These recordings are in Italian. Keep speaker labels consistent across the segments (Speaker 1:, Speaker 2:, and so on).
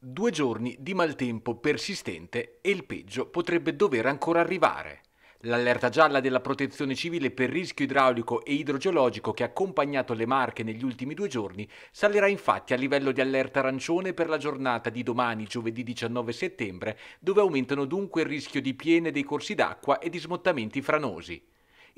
Speaker 1: Due giorni di maltempo persistente e il peggio potrebbe dover ancora arrivare. L'allerta gialla della protezione civile per rischio idraulico e idrogeologico che ha accompagnato le Marche negli ultimi due giorni salirà infatti a livello di allerta arancione per la giornata di domani, giovedì 19 settembre, dove aumentano dunque il rischio di piene dei corsi d'acqua e di smottamenti franosi.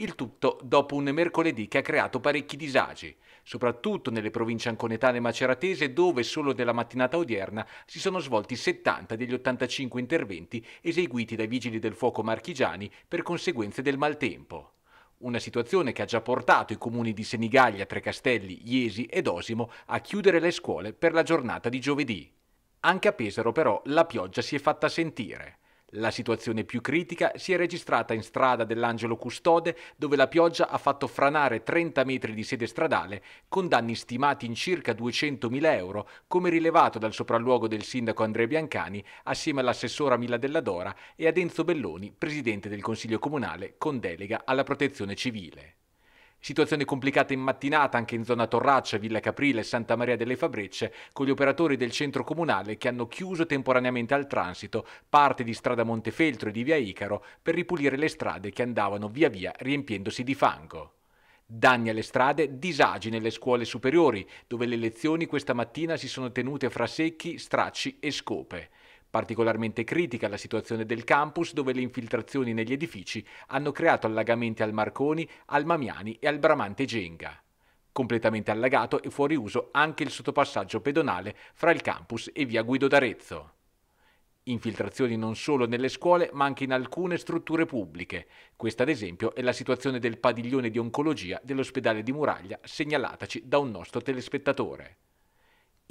Speaker 1: Il tutto dopo un mercoledì che ha creato parecchi disagi, soprattutto nelle province anconetane e maceratese dove solo nella mattinata odierna si sono svolti 70 degli 85 interventi eseguiti dai vigili del fuoco marchigiani per conseguenze del maltempo. Una situazione che ha già portato i comuni di Senigallia, Trecastelli, Iesi ed Osimo a chiudere le scuole per la giornata di giovedì. Anche a Pesaro però la pioggia si è fatta sentire. La situazione più critica si è registrata in strada dell'Angelo Custode, dove la pioggia ha fatto franare 30 metri di sede stradale, con danni stimati in circa 200.000 euro, come rilevato dal sopralluogo del sindaco Andrea Biancani, assieme all'assessora Mila Della Dora e ad Enzo Belloni, presidente del Consiglio Comunale, con delega alla protezione civile. Situazione complicata in mattinata anche in zona Torraccia, Villa Caprile e Santa Maria delle Fabrecce, con gli operatori del centro comunale che hanno chiuso temporaneamente al transito parte di strada Montefeltro e di via Icaro per ripulire le strade che andavano via via riempiendosi di fango. Danni alle strade, disagi nelle scuole superiori, dove le lezioni questa mattina si sono tenute fra secchi, stracci e scope. Particolarmente critica la situazione del campus dove le infiltrazioni negli edifici hanno creato allagamenti al Marconi, al Mamiani e al Bramante Genga. Completamente allagato e fuori uso anche il sottopassaggio pedonale fra il campus e via Guido d'Arezzo. Infiltrazioni non solo nelle scuole ma anche in alcune strutture pubbliche. Questa ad esempio è la situazione del padiglione di oncologia dell'ospedale di Muraglia segnalataci da un nostro telespettatore.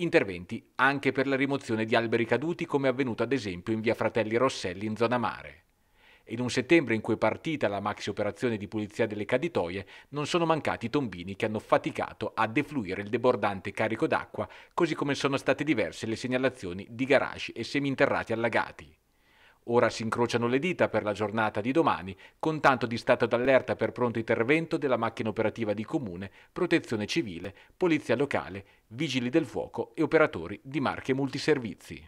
Speaker 1: Interventi anche per la rimozione di alberi caduti come avvenuto ad esempio in via Fratelli Rosselli in zona mare. In un settembre in cui è partita la maxi operazione di pulizia delle caditoie, non sono mancati i tombini che hanno faticato a defluire il debordante carico d'acqua, così come sono state diverse le segnalazioni di garage e seminterrati allagati. Ora si incrociano le dita per la giornata di domani, con tanto di stato d'allerta per pronto intervento della macchina operativa di comune, protezione civile, polizia locale, vigili del fuoco e operatori di marche multiservizi.